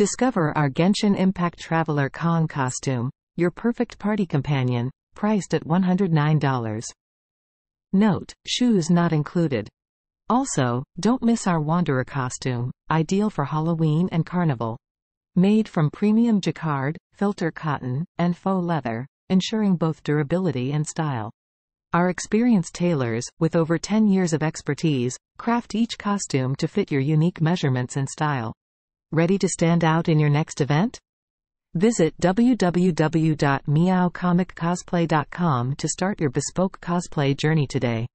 Discover our Genshin Impact Traveler Kong costume, your perfect party companion, priced at $109. Note, shoes not included. Also, don't miss our Wanderer costume, ideal for Halloween and Carnival. Made from premium jacquard, filter cotton, and faux leather, ensuring both durability and style. Our experienced tailors, with over 10 years of expertise, craft each costume to fit your unique measurements and style. Ready to stand out in your next event? Visit www.meowcomiccosplay.com to start your bespoke cosplay journey today.